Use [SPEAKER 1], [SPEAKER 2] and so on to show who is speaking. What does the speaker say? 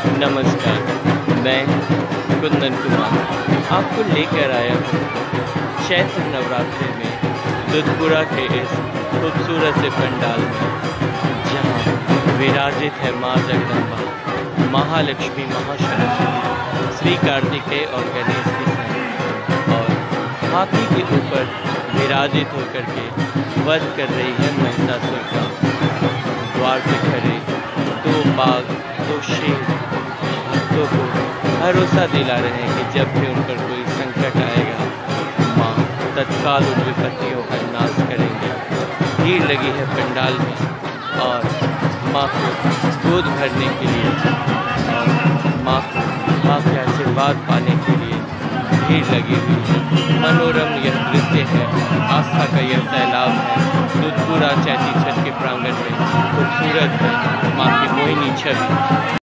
[SPEAKER 1] नमस्कार, मैं कुंदन कुमार। आपको लेकर आया हूँ चैत्र नवरात्रि में दुधपुरा के इस खूबसूरत से पंडाल में, जहाँ विराजित है माँ जगदम्बा, महालक्ष्मी महाशक्ति श्री कार्तिकेय और गणेश की सैन और हाथी के ऊपर विराजित होकर के वध कर रही है महिषासुर का द्वार पे खड़े दो बाघ, दो शेर। भक्तों को भरोसा दिला रहे हैं कि जब भी उन पर कोई संकट आएगा, माँ तत्काल उन विपत्तियों का नाश करेंगे। भीड़ लगी है पंडाल में और माँ को दूध भरने के लिए और माँ को माँ के आशीर्वाद पाने के लिए भीड़ लगी हुई है। मनोरम यह नृत्य है। आस्था का यह सैलाब है। दूधपुरा चैती छठ के प्रांगण में खूबसूरत है। माँ की मोहिनी छवि।